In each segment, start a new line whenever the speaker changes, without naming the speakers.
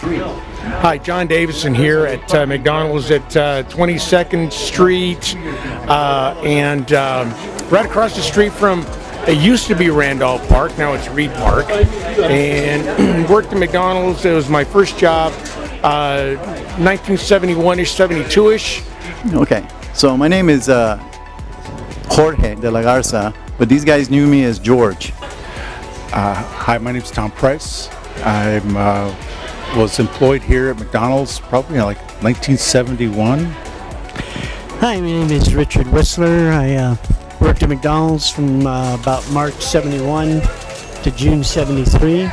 Hi, John Davison here at uh, McDonald's at uh, 22nd Street uh, and um, right across the street from it used to be Randolph Park, now it's Reid Park. And worked at McDonald's. It was my first job, 1971-ish, 72-ish.
Okay, so my name is uh, Jorge de la Garza, but these guys knew me as George.
Uh, hi, my name is Tom Price. I'm uh, was employed here at McDonald's probably in like 1971.
Hi, my name is Richard Whistler. I uh, worked at McDonald's from uh, about March 71 to June 73.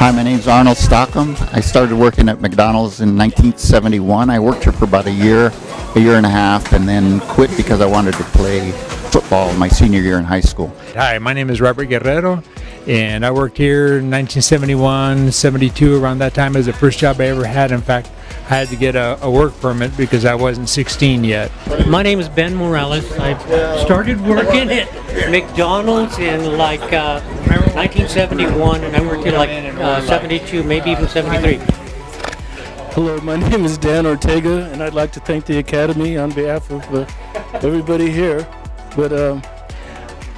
Hi, my name's Arnold Stockham. I started working at McDonald's in 1971. I worked here for about a year, a year and a half, and then quit because I wanted to play football my senior year in high school.
Hi, my name is Robert Guerrero, and I worked here in 1971, 72, around that time as the first job I ever had. In fact, I had to get a, a work permit because I wasn't 16 yet.
My name is Ben Morales. I started working at McDonald's in like uh, 1971, and I worked in like uh, 72, maybe even 73.
Hello, my name is Dan Ortega, and I'd like to thank the Academy on behalf of uh, everybody here. But um,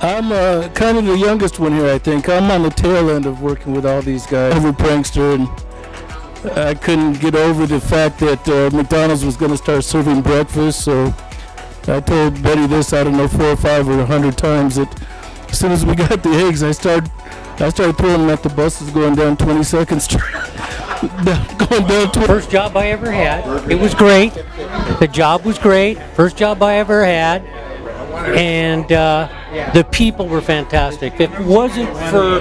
I'm uh, kind of the youngest one here, I think. I'm on the tail end of working with all these guys. Over prankster, and I couldn't get over the fact that uh, McDonald's was going to start serving breakfast, so I told Betty this, I don't know, four or five or a hundred times that as soon as we got the eggs, I started I started throwing them at the buses going down 22nd Street. going down to
First job I ever had. It was great. The job was great. First job I ever had. And uh, the people were fantastic. If it wasn't for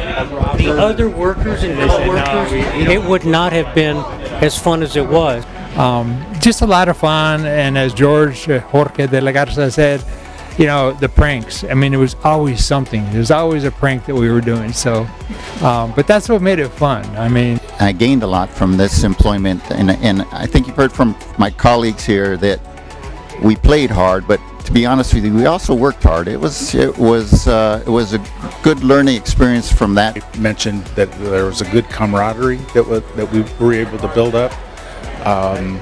the other workers and co-workers, it would not have been as fun as it was.
Um, just a lot of fun, and as George uh, Jorge de la Garza said, you know, the pranks. I mean, it was always something. There was always a prank that we were doing. So, um, but that's what made it fun. I mean,
I gained a lot from this employment, and, and I think you've heard from my colleagues here that we played hard, but to be honest with you, we also worked hard. It was it was uh, it was a good learning experience from that.
I mentioned that there was a good camaraderie that was, that we were able to build up. Um,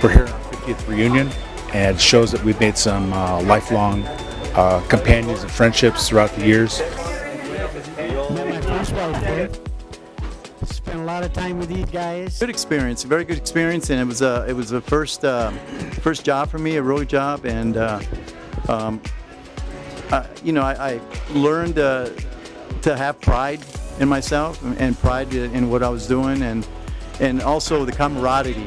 we're here on our 50th reunion, and it shows that we've made some uh, lifelong uh, companions and friendships throughout the years.
Met my first wife. Spent a lot of time with these guys.
Good experience, very good experience, and it was a it was a first uh, first job for me, a road job, and uh, um, uh, you know I, I learned uh, to have pride in myself and pride in what I was doing, and and also the camaraderie.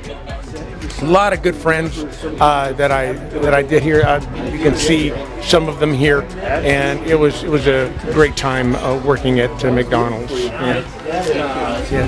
A lot of good friends uh, that I that I did here. Uh, you can see some of them here, and it was it was a great time uh, working at uh, McDonald's. Yeah. Yeah.